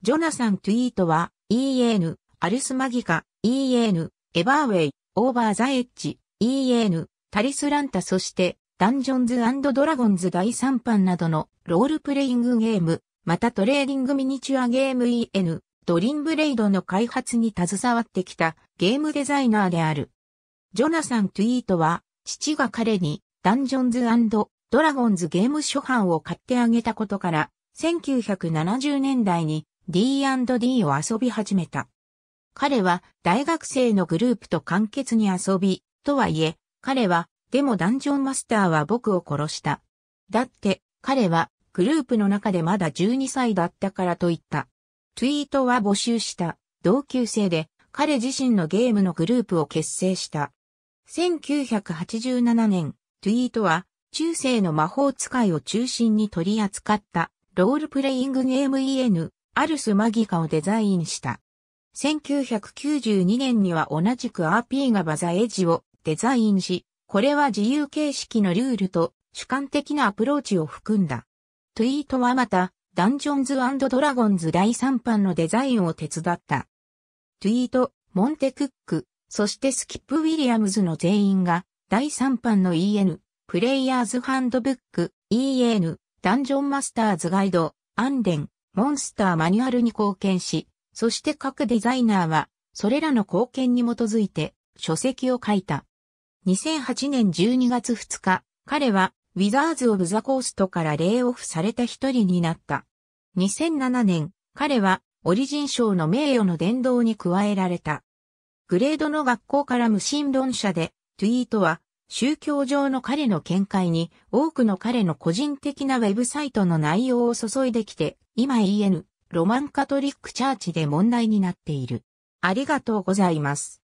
ジョナサン・トゥイートは EN、アルスマギカ、EN、エバーウェイ、オーバーザエッジ、EN、タリスランタそしてダンジョンズドラゴンズ第3版などのロールプレイングゲーム、またトレーディングミニチュアゲーム EN、ドリームブレイドの開発に携わってきたゲームデザイナーである。ジョナサン・トゥイートは父が彼にダンジョンズドラゴンズゲーム初版を買ってあげたことから、1970年代に D&D を遊び始めた。彼は大学生のグループと簡潔に遊び、とはいえ、彼は、でもダンジョンマスターは僕を殺した。だって、彼はグループの中でまだ12歳だったからと言った。ツイートは募集した同級生で彼自身のゲームのグループを結成した。1987年、トゥイートは中世の魔法使いを中心に取り扱ったロールプレイングゲーム EN アルスマギカをデザインした。1992年には同じく RP がバザエッジをデザインし、これは自由形式のルールと主観的なアプローチを含んだ。トゥイートはまた、ダンジョンズドラゴンズ第3版のデザインを手伝った。トゥイート、モンテクック、そしてスキップ・ウィリアムズの全員が第3版の EN、プレイヤーズハンドブック、EN、ダンジョンマスターズガイド、アンデン、モンスターマニュアルに貢献し、そして各デザイナーは、それらの貢献に基づいて、書籍を書いた。2008年12月2日、彼は、ウィザーズ・オブ・ザ・コーストからレイオフされた一人になった。2007年、彼は、オリジン賞の名誉の殿堂に加えられた。グレードの学校から無神論者で、トゥイートは、宗教上の彼の見解に多くの彼の個人的なウェブサイトの内容を注いできて、今 EN、ロマンカトリックチャーチで問題になっている。ありがとうございます。